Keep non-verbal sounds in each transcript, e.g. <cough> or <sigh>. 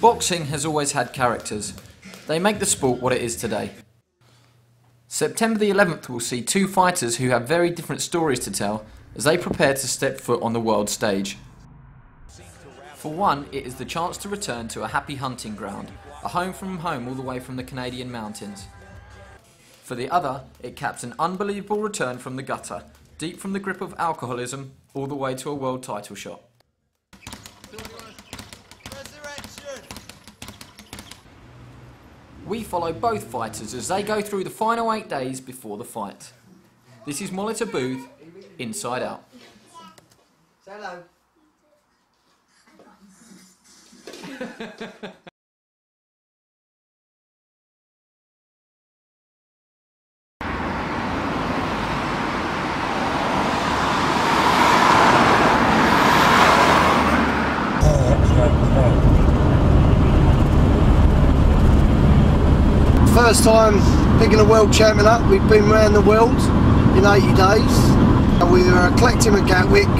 Boxing has always had characters. They make the sport what it is today. September the 11th will see two fighters who have very different stories to tell as they prepare to step foot on the world stage. For one, it is the chance to return to a happy hunting ground, a home from home all the way from the Canadian mountains. For the other, it caps an unbelievable return from the gutter, deep from the grip of alcoholism, all the way to a world title shot. We follow both fighters as they go through the final eight days before the fight. This is Molitor Booth, Inside Out. Say hello. <laughs> First time picking a world champion up. We've been around the world in 80 days. We uh, collecting him at Gatwick,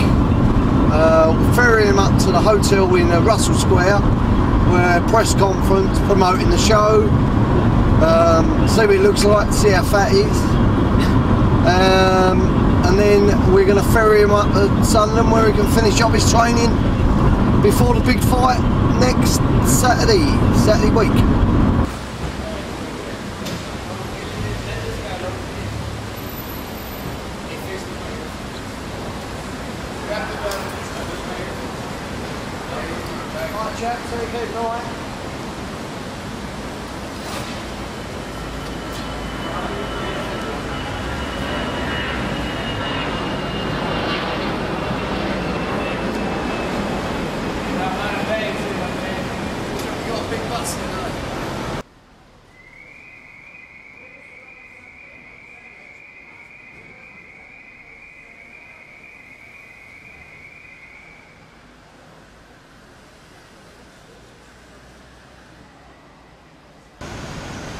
uh, ferry him up to the hotel in uh, Russell Square. We're a press conference promoting the show. Um, see what it looks like, see how fat he is. Um, and then we're going to ferry him up to Sunderland where he can finish off his training before the big fight next Saturday, Saturday week. Right, chaps, okay, all right.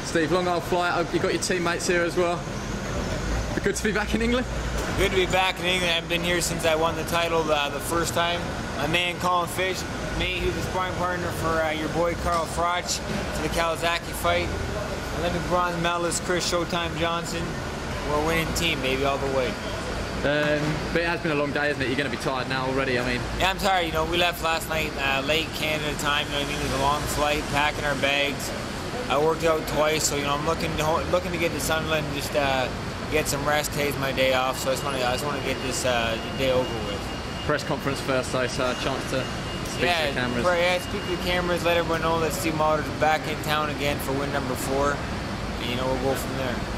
Steve, long old flight. Hope you got your teammates here as well. Good to be back in England. Good to be back in England. I've been here since I won the title uh, the first time. My man Colin Fish, me, who's the sparring partner for uh, your boy Carl Froch to the Kawasaki fight. Olympic bronze medalist Chris Showtime Johnson. We're a winning team, baby, all the way. Um, but it has been a long day, isn't it? You're going to be tired now already. I mean, Yeah, I'm tired. You know, we left last night uh, late Canada time. You know what I mean? It was a long flight, packing our bags. I worked out twice, so you know I'm looking to, looking to get to Sunderland, and just uh, get some rest, take my day off. So I just want to I just want to get this uh, day over with. press conference first, I saw a chance to speak yeah, to the cameras. right, yeah, speak to the cameras, let everyone know that Steve is back in town again for win number four. And, you know, we'll go from there.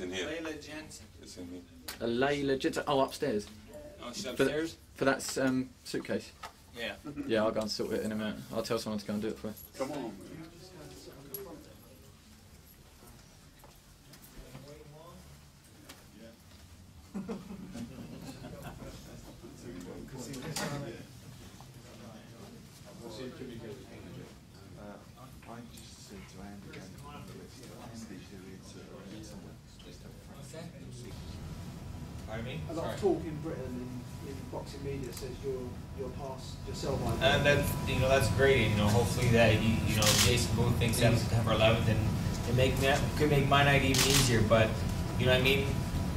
It's in here. Layla Jensen. It's in here. A Layla Jit- Oh, upstairs. Oh, she's For, the, for that um, suitcase. Yeah. Yeah, I'll go and sort it in a minute. I'll tell someone to go and do it for me. Come on, man. I just said to Andy again, Andy who is A lot of talk in Britain in, in boxing media says you're you're past yourself. And that's you know that's great. You know, hopefully that you, you know Jason Booth thinks that September 11th, and it make me could make my night even easier. But you know what I mean.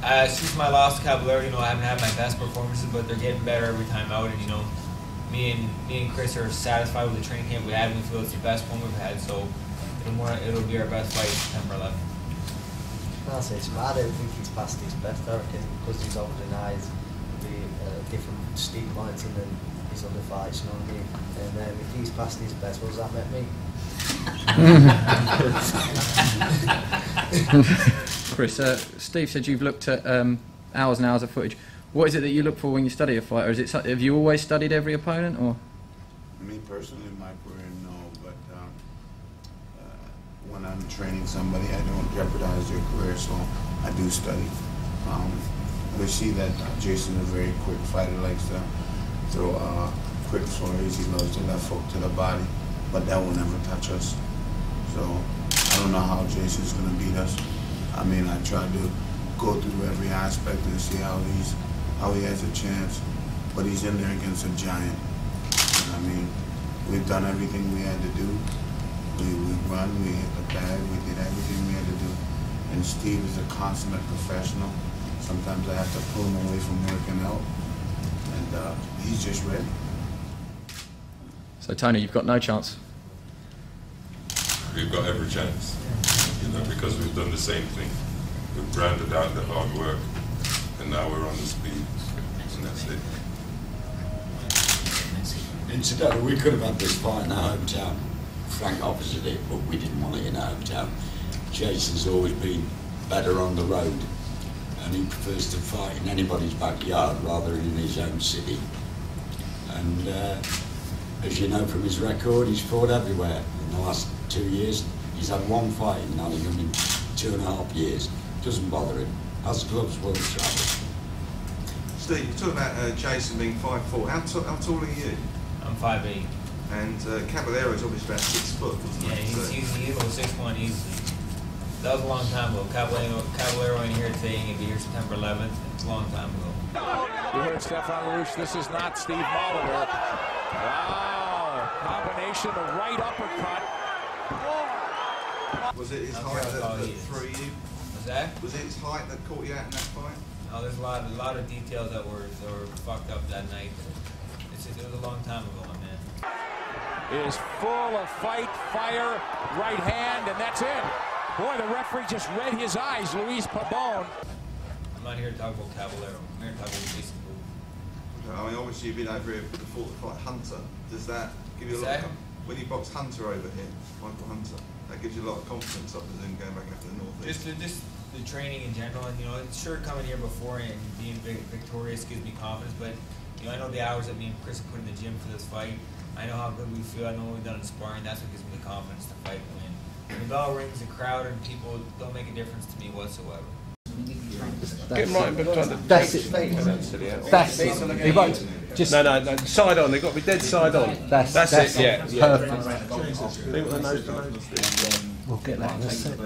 Uh, since my lost Caballero, you know, I haven't had my best performances, but they're getting better every time out. And you know, me and me and Chris are satisfied with the training camp we had. We feel it's the best one we've had. So it'll more it'll be our best fight September 11th. That's it. I don't think he's past his best. I reckon because he's older than I, he's be a different Steve Martin than his other fights. You know what I mean? And um, if he's past his best, what does that make me? <laughs> Chris, uh, Steve said you've looked at um, hours and hours of footage. What is it that you look for when you study a fighter? Is it have you always studied every opponent, or Me personally, in my career, no, but um, uh, when I'm training somebody, I don't jeopardize their career, so I do study. Um, we see that uh, Jason is a very quick fighter, likes to throw uh, quick flurries. He loves the left hook to the body, but that will never touch us. So I don't know how Jason's gonna beat us. I mean, I tried to go through every aspect and see how he's how he has a chance, but he's in there against a giant. I mean, we've done everything we had to do. We, we run, we hit the bag, we did everything we had to do. And Steve is a consummate professional. Sometimes I have to pull him away from working out. And uh, he's just ready. So Tony, you've got no chance. we've got every chance, you know, because we've done the same thing. We've grounded out the hard work, and now we're on the speed, and that's it. Incidentally, we could have had this fight in our hometown, frank opposite it, but we didn't want it in our hometown. Jason's always been better on the road, and he prefers to fight in anybody's backyard rather than in his own city. And uh, as you know from his record, he's fought everywhere in the last two years. He's had one fight in Nottingham in two and a half years. Doesn't bother him. Has gloves, will travel. Steve, you talk about uh, Jason being 5'4". How, t- how tall are you? I'm 5'8". And uh, is obviously about six foot. Yeah, he? he's, So- he's, he's about six one easily. That was a long time ago. Caballero, Caballero ain't here today. He'll be here September 11th. It's a long time ago. You heard Stefan Roosh. This is not Steve Molitor. Wow. Combination of right uppercut. Was it his height that, that threw you? Was that? Was it his height that caught you out in that fight? Oh, there's a lot, a lot of details that were, that were fucked up that night. It's, it was a long time ago, my man. Is full of fight, fire, right hand, and that's it. Boy, the referee just read his eyes, Luis Pabon. I'm not here to talk about Caballero. I'm here to talk about Jason Booth. I mean, obviously you've been over here before to fight Hunter. Does that give you a What's lot? Of, when you box Hunter over here, Michael Hunter, that gives you a lot of confidence, I presume, going back up to the northeast. Just, the- just the training in general, and you know, it's sure coming here before and being victorious gives me confidence. But you know, I know the hours that me and Chris put in the gym for this fight. I know how good we feel. I know what we've done in sparring. That's what gives me the confidence to fight and win. When the bell rings, the crowd and people don't make a difference to me whatsoever. Get him right in between the That's it. That's it. He won't just. No, no, no. Side on. They've got to be dead side on. That's, That's, that's it. Yeah. yeah. Perfect. See what the nose to nose. We'll get that in a sec.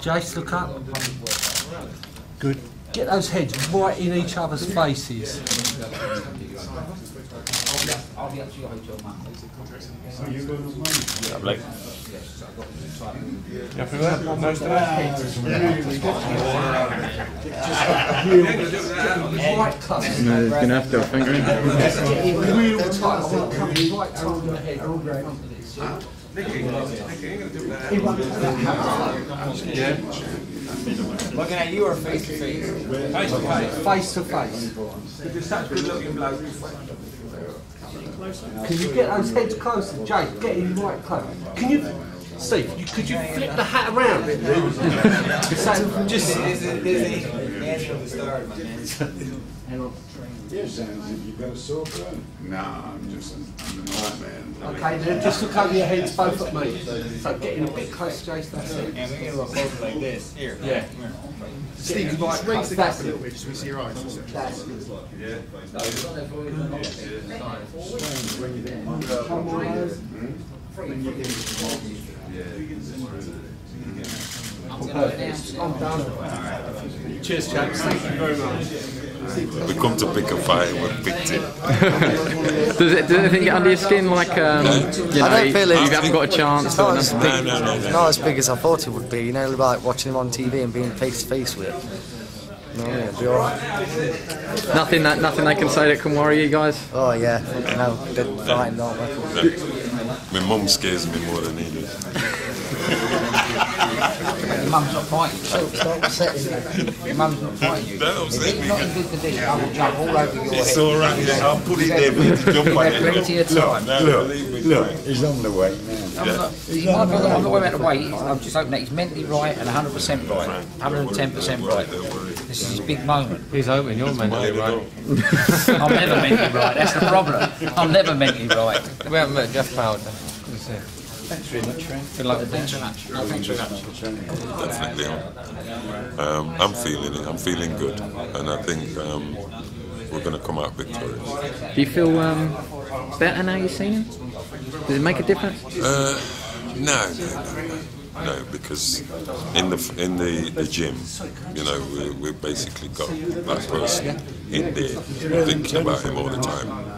Jace, look up. Good. Get those heads right in each other's faces. Lovely. You happy with that? Nose to Right close. No, you're gonna have to, I think. Get in real tight. I want to come right tight on the head. All right. onto this, yeah? He won't take that hat off. Looking at you or face to face? Face to face. Face to face. Can you get those heads closer, Jay? Get him right close. Can you, Steve? You, could you flip the hat around? so, just This is, this is Andy of the start, my man. hang on. Nah, I'm just I'm an old man. Okay, then just look over your heads, both at me. So getting a bit closer, Jace. That's it. And we get a little closer like this. Here. Yeah. Steve, can you just raise the gap a little bit just so we see your eyes? That's good. I'm done. Cheers, chaps. Thank you very much. We come to pick a fight, we picked <laughs> it. Does it, does anything get under your skin like, um, you know, I don't feel it. you haven't got a chance It's not as big, No, no, no, no. not as big as I thought it would be. You know, like watching him on TV and being face to face with him. No, yeah, it'll be alright. Nothing that nothing they can say that can worry you guys? Oh yeah, no, hell, they're fine, don't they? My mum scares me more than he does. Your mum's not fighting you. Stop upsetting me. Your mum's not fighting you. Don't If upset it's me. not in good condition, I will jump all over your head. It's all right, yeah, I'll put it there, but jump on it. plenty of time. No, believe me, Look, he's on the way now. I'm Yeah. not, he might be, I'm not worried about the weight. I'm just hoping that he's mentally right and 100% right, 110% right. Don't worry. This is his big moment. He's hoping you're mentally right. <laughs> I'm never mentally right. That's the problem. I'm never mentally right. We haven't met Jeff Powder. Thanks very much, Frank. Good luck with Thanks that. very much. Thanks very much. Definitely. Um, I'm feeling it. I'm feeling good, and I think um, we're going to come out victorious. Do you feel um, better now you've seen him? Does it make a difference? Uh, no, no, no, no. No, because in the in the, the gym, you know, we we basically got that person in there thinking about him all the time.